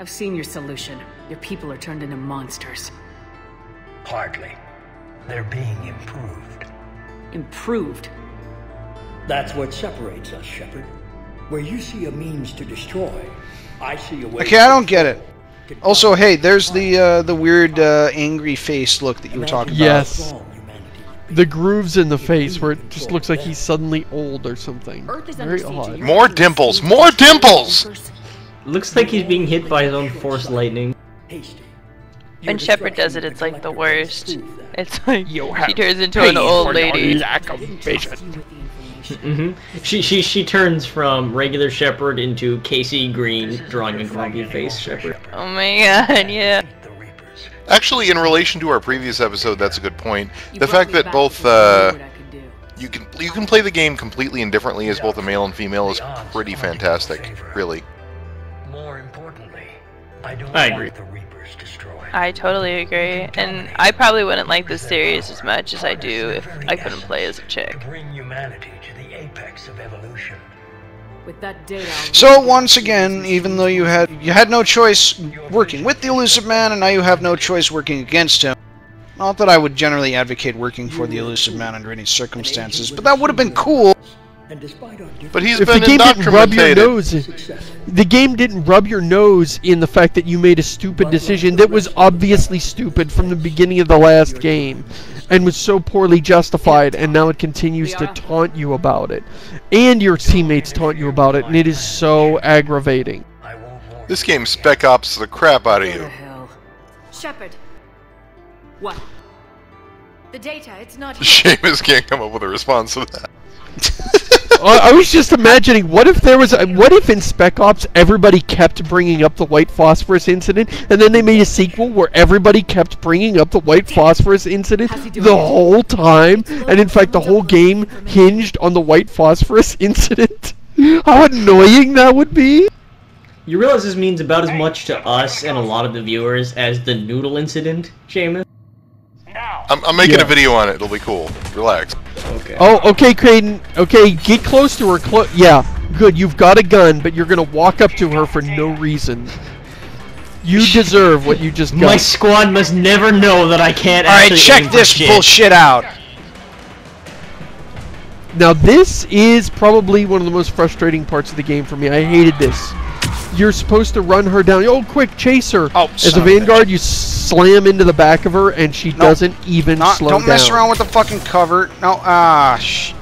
I've seen your solution. Your people are turned into monsters. Hardly. They're being improved. Improved. That's what separates us, Shepard. Where you see a means to destroy, I see a way. Okay, I don't get it. Also, hey, there's the uh, the weird uh, angry face look that you were talking about. Yes. The grooves in the face where it just looks like he's suddenly old or something. Very odd. More dimples! More dimples! Looks like he's being hit by his own force lightning. When Shepard does it, it's like the worst. It's like she turns into an old lady. lack of vision. hmm She she she turns from regular Shepard into Casey Green, drawing a grumpy face Shepard. Oh my god, yeah. Actually, in relation to our previous episode, that's a good point. The fact that both because I knew uh, what I could do. you can you can play the game completely and differently as both a male and female is pretty fantastic, really. More importantly, I don't I want agree. the Reapers destroyed. I totally agree. And I probably wouldn't like this series as much as I do if I couldn't play as a chick. To bring humanity to the apex of evolution. With that data, So once again, even though you had you had no choice working with the Illusive Man, and now you have no choice working against him. Not that I would generally advocate working for the Illusive Man under any circumstances, but that would have been cool. And despite our But he's If the game didn't rub your nose, in- the game didn't rub your nose in the fact that you made a stupid decision that was obviously stupid from the beginning of the last game, and was so poorly justified, and now it continues to taunt you about it, and your teammates taunt you about it, and it is so aggravating. This game spec ops the crap out of you. Shepard. What? The data, it's not here. Shamus can't come up with a response to that. I I was just imagining, what if there was, a, what if in Spec Ops everybody kept bringing up the white phosphorus incident, and then they made a sequel where everybody kept bringing up the white phosphorus incident the whole time, and in fact the whole game hinged on the white phosphorus incident? How annoying that would be! You realize this means about as much to us and a lot of the viewers as the noodle incident, Shamus? I'm, I'm making Yeah. a video on it. It'll be cool. Relax. Okay. Oh, okay, Creighton. Okay, get close to her. Clo- yeah, good. You've got a gun, but you're gonna walk up to her for no reason. You deserve what you just got. My squad must never know that I can't All right, check this shit. bullshit out. Now this is probably one of the most frustrating parts of the game for me. I hated this. You're supposed to run her down. Oh, quick, chase her! Oh, As a son a vanguard, you slam into the back of her, and she doesn't even Not, slow don't down. mess around with the fucking cover. No, ah, sh-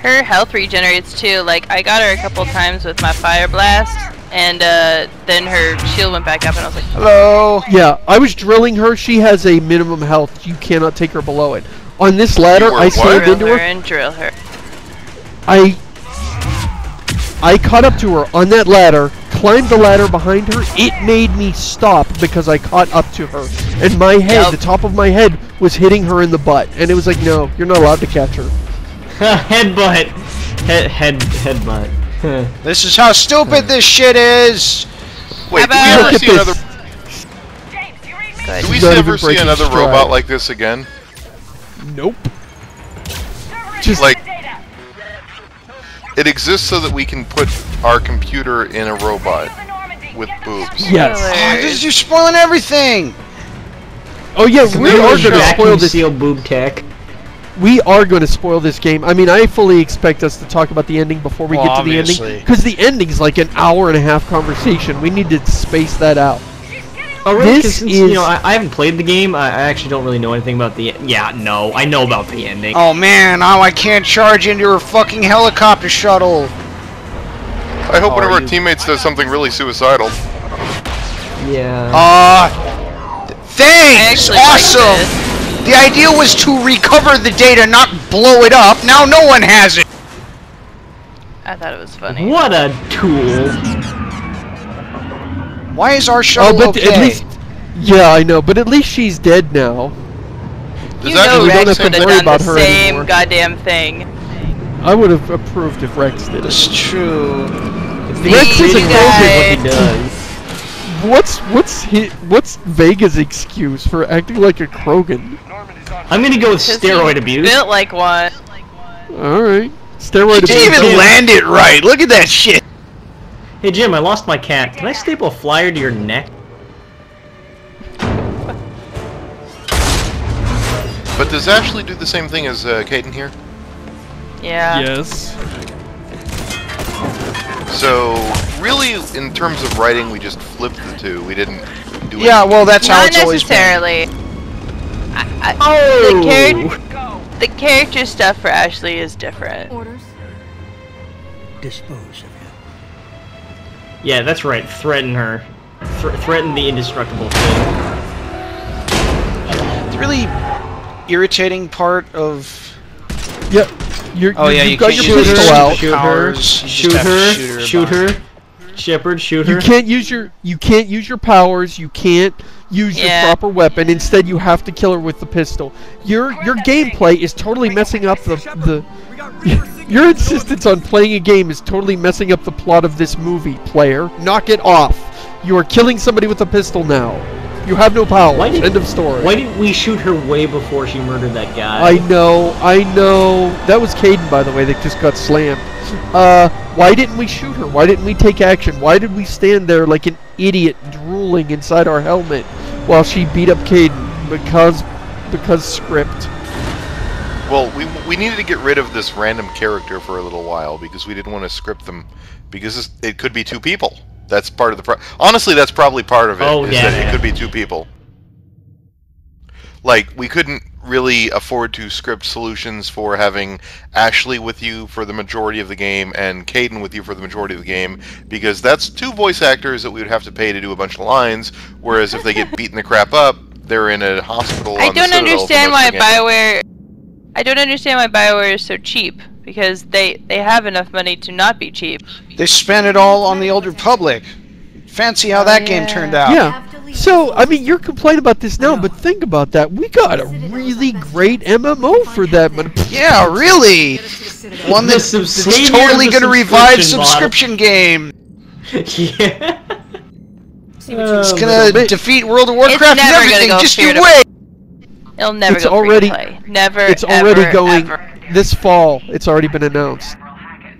Her health regenerates too. Like I got her a couple times with my fire blast, and uh, then her shield went back up, and I was like, hello. Yeah, I was drilling her. She has a minimum health. You cannot take her below it. On this ladder, I what? slammed drill into her her. and drill her. I I caught up to her on that ladder, climbed the ladder behind her. It made me stop because I caught up to her, and my head, Yup. the top of my head, was hitting her in the butt, and it was like, no, you're not allowed to catch her. headbutt. Head head headbutt. This is how stupid this shit is. Wait, do we about- ever Look at see this. another? Good. Do we ever see another stride. robot like this again? Nope. Just Like, it exists so that we can put our computer in a robot with boobs. yes. Oh, this, you're spoiling everything. Oh yeah, we are going to spoil this. seal boob tech. We are going to spoil this game. I mean, I fully expect us to talk about the ending before we Well, get to the ending, because the ending's like an hour and a half conversation. We need to space that out. Oh, really? 'Cause This since, is- you know, I, I haven't played the game. I, I actually don't really know anything about the. Yeah, no, I know about the ending. Oh man, now I can't charge into her fucking helicopter shuttle. I hope Oh, one of our you- teammates does something really suicidal. Yeah. Uh, thanks. actually Awesome. The idea was to recover the data, not blow it up. Now no one has it. I thought it was funny. What a tool. Why is our Oh, but okay? at least, yeah, I know. But at least she's dead now. Does You that know mean we don't Wrex have to would have worry done about the her same anymore. goddamn thing. I would have approved if Wrex did it. It's true. Wrex is a you Krogan. He does. What's what's hi what's Vega's excuse for acting like a Krogan? I'm gonna go with 'Cause he steroid abuse. Built like one. All right, steroid She didn't even land it right. Look at that shit. Hey Jim, I lost my cat. Can I staple a flyer to your neck? But does Ashley do the same thing as uh, Kaidan here? Yeah. Yes. So, really, in terms of writing, we just flipped the two. We didn't do Yeah, anything. well, that's how Not it's always been. necessarily. I, I, Oh! The, char- the character stuff for Ashley is different. Orders? Dispose of him. Yeah, that's right. Threaten her. Thre- threaten the indestructible thing. The really irritating part of Yep. You're, Oh, you yeah, you've you got can't your use pistol out. Shoot her. powers, you Shoot her. shoot her Shoot her. Shepard, shoot her. You can't use your you can't use your powers. You can't use your proper weapon. Instead, you have to kill her with the pistol. Your your gameplay is totally messing up the the. Your insistence on playing a game is totally messing up the plot of this movie, player. Knock it off. You are killing somebody with a pistol now. You have no powers. Did- End of story. Why didn't we shoot her way before she murdered that guy? I know, I know. That was Kaidan, by the way, that just got slammed. Uh, why didn't we shoot her? Why didn't we take action? Why did we stand there like an idiot drooling inside our helmet while she beat up Kaidan? Because, because script. Well, we, we needed to get rid of this random character for a little while because we didn't want to script them because it could be two people. That's part of the pro- honestly. That's probably part of it. Oh, is yeah, that yeah. it could be two people. Like we couldn't really afford to script solutions for having Ashley with you for the majority of the game and Kaidan with you for the majority of the game because that's two voice actors that we would have to pay to do a bunch of lines. Whereas if they get beaten the crap up, they're in a hospital. I on don't Citadel understand why of game. Bioware. I don't understand why Bioware is so cheap because they they have enough money to not be cheap. They spent it all on the Old Republic. Fancy how Oh, that game turned out. Yeah. So, I mean, you're complaining about this now, but think about that. We got a really great MMO for that. But Yeah, really. One that's, sub- that's savior of totally going to revive subscription subscription game. yeah. It's Um, going to defeat World of Warcraft and everything. go Just free you wait. It'll never It's go already- free to play. Never. it's already ever, going ever. this fall. It's already been announced.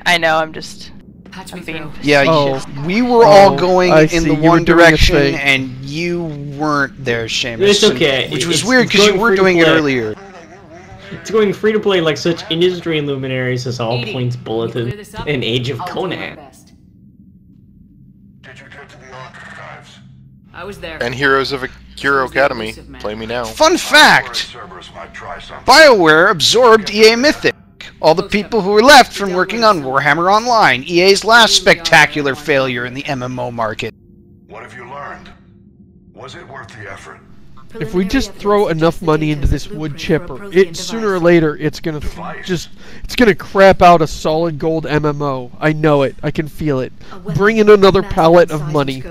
I know. I'm just. I'm being. Yeah, Oh. we were all Oh, going I in see. the You one direction, and you weren't there, Shamus. It's and- okay. Which was It's- weird because you were doing it earlier. It's going free to play like such industry luminaries as All Points Bulletin clear and Age of I'll Conan. Did you get to the archives? I was there. And Heroes of Hero Academy. Play me now. Fun fact Cerberus might try something. BioWare absorbed EA Mythic. All the people who were left from working on Warhammer Online, EA's last spectacular failure in the MMO market. What have you learned? Was it worth the effort? If we just throw enough money into this wood chipper, it sooner or later it's gonna th- just it's gonna crap out a solid gold MMO. I know it. I can feel it. Bring in another pallet of money.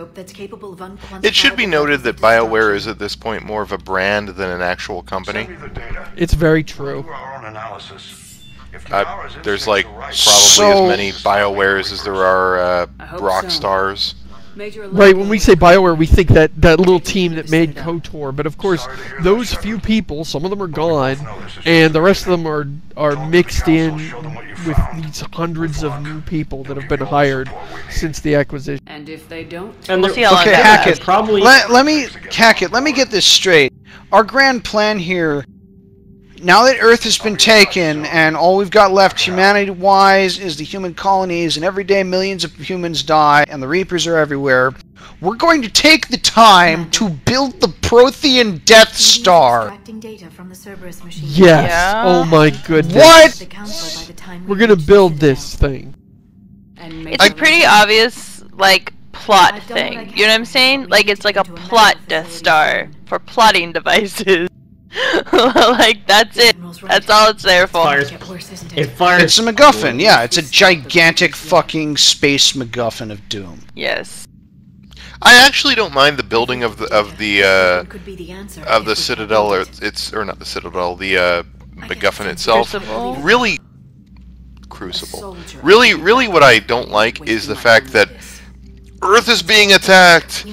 It should be noted that BioWare is at this point more of a brand than an actual company. Send me the data. It's very true. do our own analysis. If the Uh, there's like probably So- as many BioWares as there are uh, rock so. Stars. Right, when we say BioWare, we think that that little team that made KOTOR, but of course, those few people, some of them are gone, and the rest of them are are mixed in with these hundreds of new people that have been hired since the acquisition. And if they don't, And We'll see how Okay, that hack lasts. it. Probably. Let, let me hack it. Let me get this straight. Our grand plan here. Now that Earth has been taken, and all we've got left humanity-wise is the human colonies, and every day millions of humans die, and the Reapers are everywhere, we're going to take the time to build the Prothean Death Star. Yes. Yeah. Oh my goodness. What? We're gonna build this thing. and make It's a pretty obvious like plot I've done what I thing. You know what I'm saying? Like it's like a plot Death. Star for plotting devices. Like that's it. That's all it's there for. Fires. Get worse, isn't It it? fires. It's a MacGuffin, yeah. It's a gigantic fucking space MacGuffin of doom. Yes. I actually don't mind the building of the of the uh, Could the answer of the Citadel. Or it's or not the Citadel. The uh, MacGuffin itself. Really, Crucible. Really, really, what I don't like is the fact that Earth is being attacked.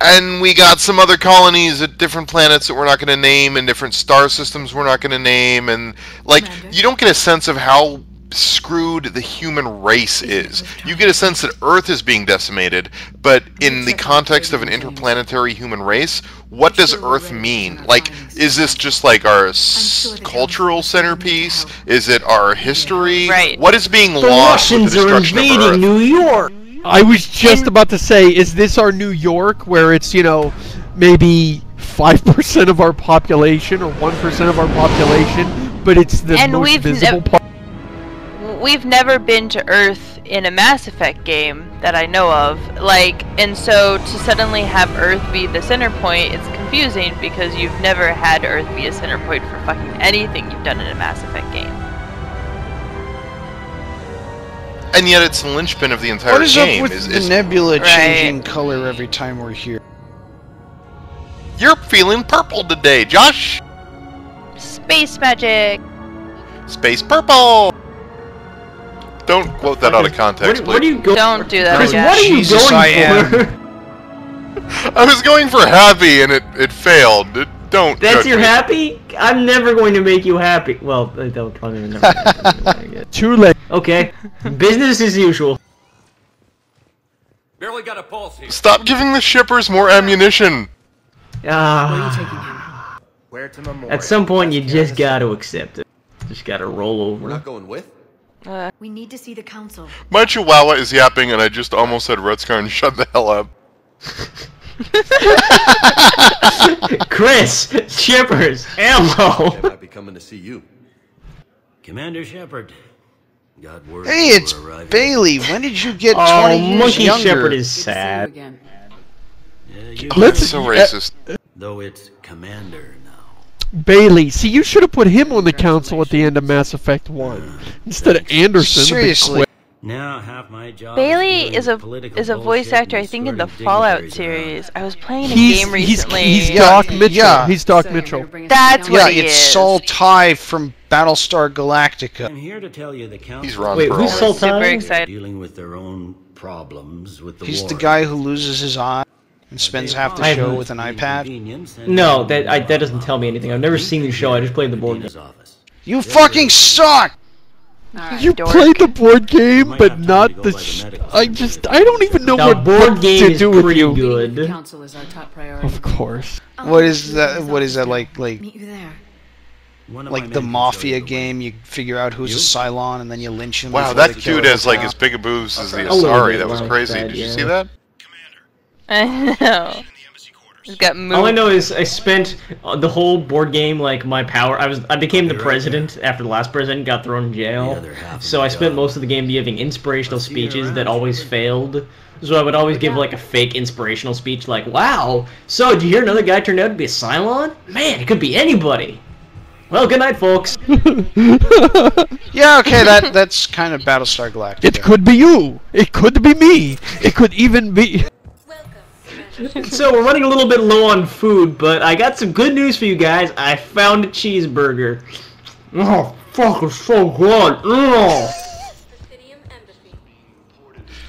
We need you. And we got some other colonies at different planets that we're not going to name, and different star systems we're not going to name, and like Commander. you don't get a sense of how screwed the human race is. You get a sense that Earth is being decimated, but in the context of an interplanetary human race, what does Earth mean? Like, is this just like our s- cultural centerpiece? Is it our history? Right. What is being The lost with Russians the are destruction of Earth? invading New York. I was just And- about to say, is this our New York, where it's you know maybe five percent of our population or one percent of our population, but it's the And most we've visible part? We've never been to Earth in a Mass Effect game that I know of. Like, and so to suddenly have Earth be the center point, it's confusing because you've never had Earth be a center point for fucking anything you've done in a Mass Effect game. And yet it's the linchpin of the entire What is game. up with is, the is- nebula Right. changing color every time we're here? You're feeling purple today, Josh! Space magic! Space purple! Don't quote that out of context, What, what are please. you going? Don't do that Chris, again. what are you Jesus, going I for? I was going for happy and it, it failed. Don't That's your me. happy? I'm never going to make you happy. Well, I don't. I'll never. never Too late. okay, business as usual. Barely got a pulse here. Stop giving the shippers more ammunition! Ah, Where to Memorial? at some point you just got to accept it. Just got to roll over. We're over. not going with. We need to see the council. My chihuahua is yapping and I just almost said Rutskarn and shut the hell up. Chris, shippers, ammo. They might be coming to see you. Commander Shepard, got word Hey, it's arriving. Bailey. When did you get Oh, 20 years Monkey younger? Shepard is sad. again. Yeah, Let's- That's so racist. though it's Commander now. Bailey, see, you should have put him on the council at the end of Mass Effect One instead of Anderson. Seriously. Quit. Now half my job Bailey is a is a voice actor, I think, in the Fallout dignitaries around. series. I was playing a He's game he's recently. he's Yeah, Doc Mitchell. yeah. He's Doc So Mitchell. gonna bring us That's what Yeah, he it's is. Saul Tigh from Battlestar Galactica. I'm here to tell you the council He's Ron Wait, Perlman. who's Saul Super Tigh? excited. dealing with their own problems with the He's war. the guy who loses his eye and spends half the I show with an iPad. No, that I, that doesn't tell me anything. I've never seen the show. I just played the board game. You fucking suck! Alright, You dork. played the board game, but not the. the Sh- I just I don't even know The what board what game to is do with pretty you. good. The council is our top priority. Of course. What oh, is that? What is that like? Like Meet you there. like the Mafia game? You figure out who's a Cylon and then you lynch him. Wow, before that they kill dude has like as big a boobs as the Asari. That was crazy. that, Did you see that? I know. He's got moves. All I know is I spent uh, the whole board game like my power. I was I became the You're right president after the last president got thrown in jail. other half of So I spent job. most of the game giving inspirational I'll see you speeches that always failed. So I would always give like a fake inspirational speech, like, "Wow, so did you hear another guy turned out to be a Cylon? Man, it could be anybody." Well, good night, folks. Yeah, okay, that that's kind of Battlestar Galactica. It could be you. It could be me. It could even be. So we're running a little bit low on food, but I got some good news for you guys. I found a cheeseburger. Oh, fuck, it's so good. Oh.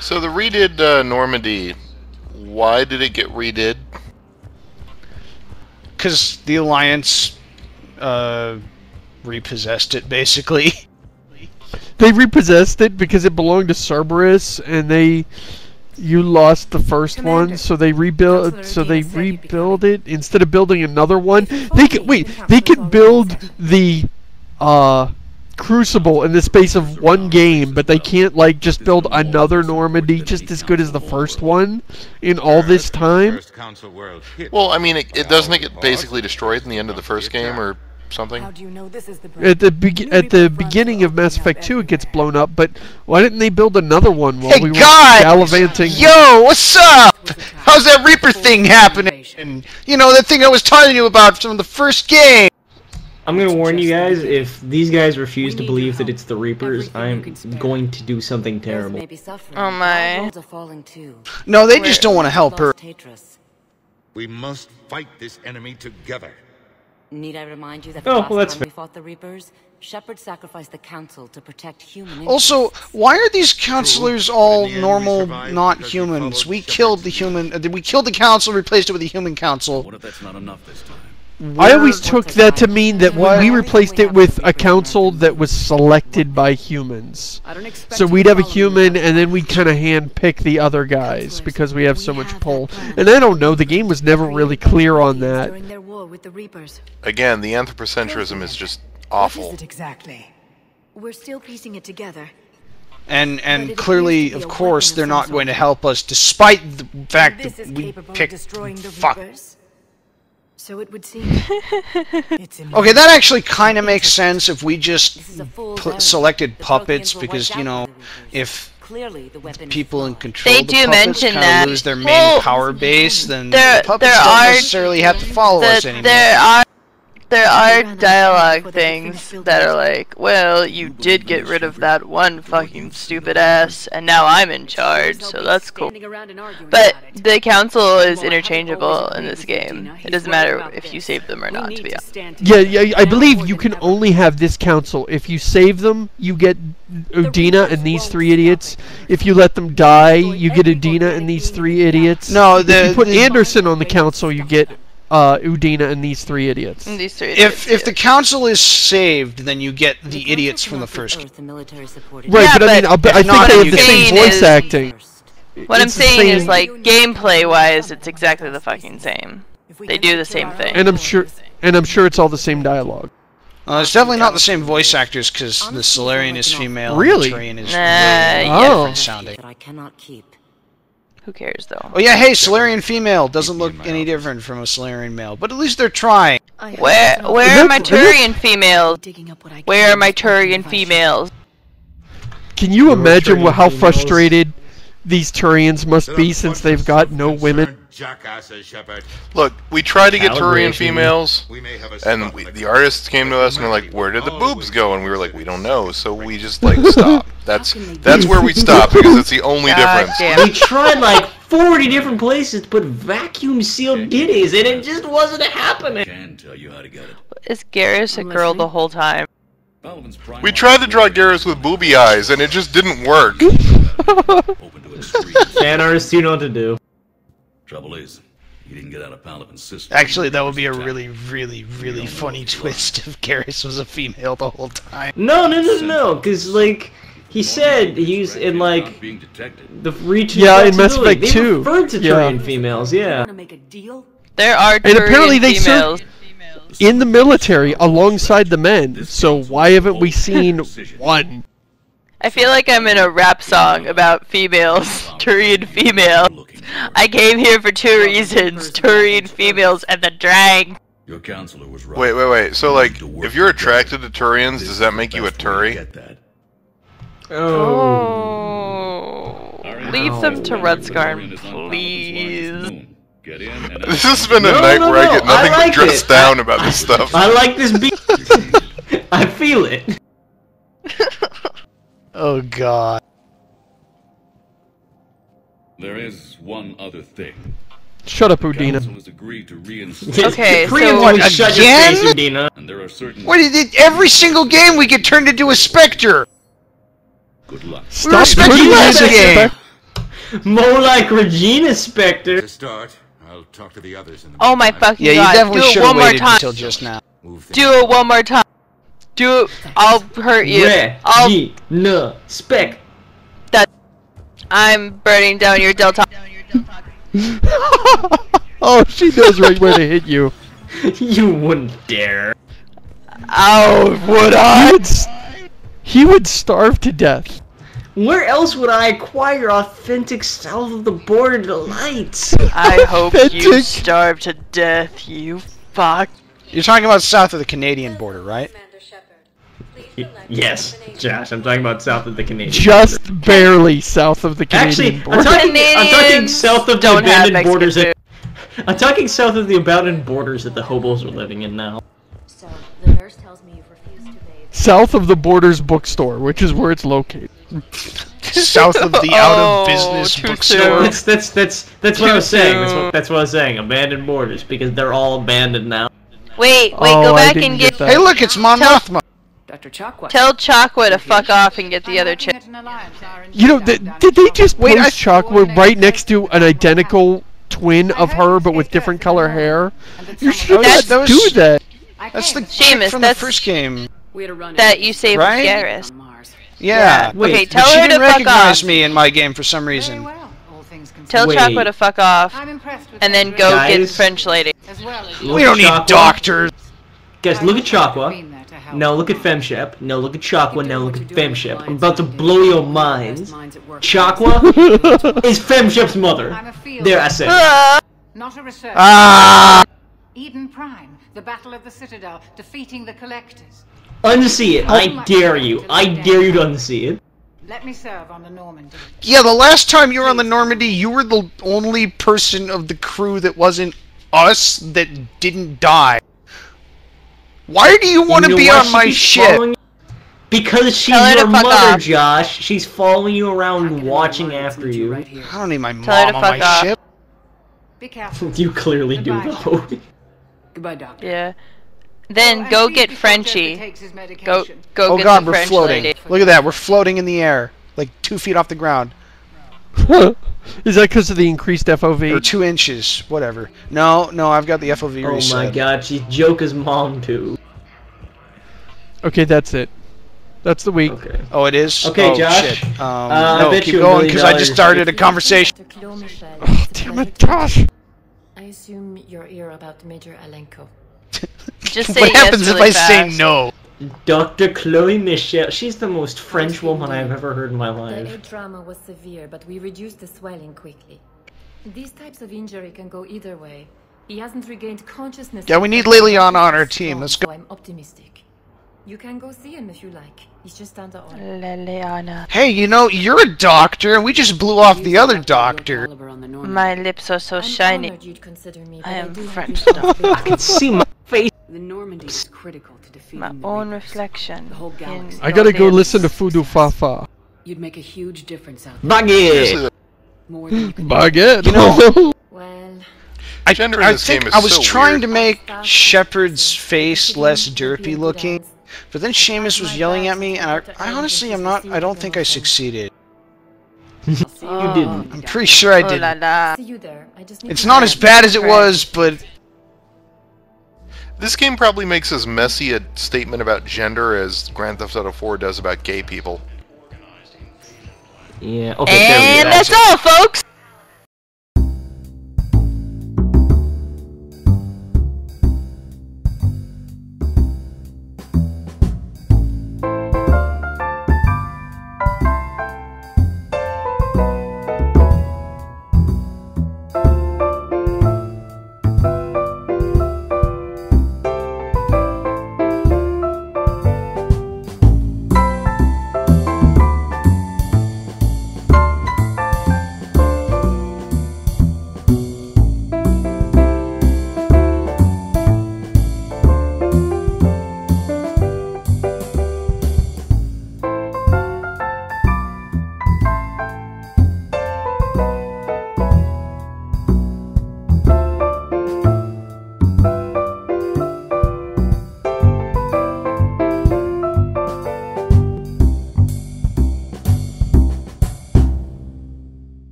So the redid uh, Normandy. Why did it get redid? because the Alliance uh, repossessed it, basically. They repossessed it because it belonged to Cerberus, and they. You lost the first Commander, one, so they rebuild. So they Udina said you'd be rebuild it instead of building another one. They can wait. They Counselor's can build the uh, Crucible in the space of one game, but they can't like just build another Normandy just as good as the first one in all this time. Well, I mean, it, it doesn't it get basically destroyed in the end of the first game or something. How do you know this is the At the be- at the beginning of Mass Effect 2, it gets blown up, but why didn't they build another one while Hey, we were guys! gallivanting? Yo, what's up? How's that Reaper thing happening? And, you know, that thing I was telling you about from the first game. I'm gonna warn you guys, if these guys refuse to believe your that it's the Reapers, I'm going to do something terrible. Oh my. Worlds are falling too. No, they just don't want to help her. We must fight this enemy together. Need I remind you that Oh, the last well, that's time fair. we fought the Reapers, Shepard sacrificed the Council to protect human Also, why are these counselors all the normal, not humans? We Shepard's killed the human. Uh, we killed the council, replaced it with a human council. What if that's not enough this time? I always took that to mean that when we replaced it with a council that was selected by humans. So we'd have a human, and then we'd kind of hand pick the other guys because we have so much pull. And I don't know, the game was never really clear on that. During their war with the Reapers. Again, the anthropocentrism is just awful. exactly? We're still piecing it together. And and clearly, appears to be of course, they're not going to help us, despite the fact this that is we capable picked. of destroying the Fuck. Reapers. So it would seem. it's Okay, that actually kind of makes sense if we just is a full put, variant. selected The puppets because you know out by the Reapers. if Clearly, the weapon people in control They the do puppets mention kind that. of lose their main Well, power base, then there- the puppets there don't are- necessarily have to follow us anymore. there are there are ran out of dialogue for the different things that are like, well, you did get rid of that one fucking stupid ass, and now I'm in charge, so that's cool. But the council is interchangeable in this game. It doesn't matter if you save them or not, to be honest. Yeah, yeah, I believe you can only have this council. If you save them, you get uh, Udina and these three idiots. If you let them die, you get Udina and these three idiots. No, if the- you put the- Anderson on the council, you get uh, Udina and these three idiots. And These three if idiots, if yeah. the council is saved, then you get the idiots from the first. Earth, the military supported Right, Yeah, but, I mean, but I, but I think not, they have the same voice is- acting. what I'm saying is same- like gameplay wise, it's exactly the fucking same. They do the same thing. And I'm sure, and I'm sure it's all the same dialogue. Uh, it's definitely not the same voice actors because the Salarian is female. Really? And the Turian is Nah, really yeah. different sounding. that I cannot keep. Who cares though? Oh yeah, hey, Salarian female doesn't look any different from a Salarian male, but at least they're trying. Where where are my Turian females? digging up what I Where are my Turian females? Can you imagine how frustrated these Turians must be since they've got no women? Look, we tried to get Turian females, We may have a and we, the artists came to us and they're like, "Where did the boobs go?" And we were like, "We don't know." So we just like stopped. That's that's where we stopped because it's the only God difference. damn. We tried like 40 different places to put vacuum sealed ditties, and it just wasn't happening. Can tell you how to get it. Is Garrus a girl the whole time? Sullivan's prime We tried to draw Garrus with booby eyes, and it just didn't work. open. Fan artists do know what to do. Trouble is, he didn't get out of Paladin's system. Actually, that would be a really, really, really funny twist if Garrus was a female the whole time. No, no, no, no, because like he said, he's in like Not being detected. the reach. of Yeah, in Mass flexibility. Effect They 2. referred to Yeah. Turian females. Yeah. Make a deal? There are And apparently Turian they ser- females. In the military, alongside the men. So why haven't we seen one? I feel like I'm in a rap song about females, Turian female. I came here for two reasons: Turian females and the drag. Your counselor was right. Wait, wait, wait. So, like, need to work if you're attracted to Turians, does that make you a best Turi? Oh. Oh, leave them to Rutskarn, please. Get in and This has been a No, night no, where I get nothing I like but dressed it. down about this stuff. I like this beat. I feel it. Oh god. There is one other thing. Shut up, Udina. Council has agreed to reinstate. Okay, so- would shut your Again? face, Udina. And there are certain. What is it? Every single game we get turned into a Spectre. Good luck. Stop respect putting you last game. More like Regina Spektor. To start, I'll talk to the others in the Oh my fucking Yeah, you god! definitely Do it should one have more waited time. until just now. Do it one more time. Do it. I'll hurt you. I'll. no spec. Spectre. I'm burning down your delta. oh, she knows right where to hit you. You wouldn't dare. Oh, would He I? would, s- he would starve to death. Where else would I acquire authentic south of the border delights? I hope you starve to death. You fuck. You're talking about south of the Canadian border, right? yes, Josh, I'm talking about south of the Canadian. Just barely south of the Canadian Actually, border. I'm talking, I'm talking south of the abandoned borders. food. That, I'm talking south of the abandoned borders that the hobos are living in now. So, the nurse tells me you've to bathe. south of the Borders bookstore, which is where it's located. south of the out of oh, business too bookstore. soon. That's that's that's that's what Too I was saying. That's what that's what I was saying. Abandoned borders because they're all abandoned now. Wait, wait, Oh, go back and get get. that. Hey, look, it's Mon Mothma. Dr. Chakwa. Tell Chakwa to fuck off and get the other chick. You know, th- did they just Wait, post I- Chakwa right next to an identical twin of her but with different color hair. You should not do that. That's the Shamus, from that's- the first game. We had a run That you saved Right? Garrus. Yeah. Wait, Okay, tell her to didn't fuck recognize off. me in my game for some reason. Tell Wait. Chakwa to fuck off, I'm impressed and then her go get Guys. French lady. well We don't need doctors. Guys, look at Chakwa. Been there to help. Now look at Femshep. Now look at Chakwa. Now look at Femshep. I'm about to blow your minds. Chakwa is Femshep's mother. I'm a field. There, I said. Not a research. Ah! Eden Prime, the Battle of the Citadel, defeating the Collectors. Unsee it. Oh I dare you. I dare you to unsee it. Let me serve on the Normandy. Yeah, the last time you were on the Normandy, you were the only person of the crew that wasn't us that didn't die. Why do you want to You know be on my ship? Because she's Tell her to your mother, off. Josh. She's following you around, watching after you. Right I don't need my Tell mom on my off. ship. Be careful. You clearly do, though. Goodbye, Doctor. Yeah. Oh, Then and go get before Frenchie. Jeffrey takes his Go go Oh get god, the we're French floating. lady. Look at that, we're floating in the air. Like two feet off the ground. Is that because of the increased FOV? Or FOV? two inches. Whatever. No, no, I've got the FOV Oh reset. my god, she's Joker's mom, too. Okay, that's it. That's the week. Okay. Oh, it is? Okay, oh, Josh. Shit. Um, Uh, I no, bet keep you a going, because I just started a conversation. Damn it, Josh! I assume you're here about Major Alenko. Just say what yes happens if really I say no? Dr. Chloe Michel. She's the most French woman I've ever heard in my life. head trauma was severe, but we reduced the swelling quickly. These types of injury can go either way. He hasn't regained consciousness. Yeah, we need but Liliana on our team. Let's go. So I'm optimistic. You can go see him if you like. He's just under order. Liliana. Hey, you know, you're a doctor, and we just blew off the other doctor. My lips are so I'm shiny. honored you'd consider me, I am do French. I can see my face. The Normandy is critical to defeating My the own reflection. The whole galaxy. I gotta go listen to lips. Fudu Fafa. You'd make a huge difference out there. Baguette! More than you can Baguette! You know- Well, I, Gender in I this think game is I was so trying weird. to make Shepard's face less derpy looking, but then Shamus was yelling at me, and I, I honestly am not. I don't think I succeeded. You didn't. I'm pretty sure I Oh did. la. see you there. I just need It's not as bad as it was, but This game probably makes as messy a statement about gender as Grand Theft Auto 4 does about gay people. Yeah, okay, there we And go. that's all, folks.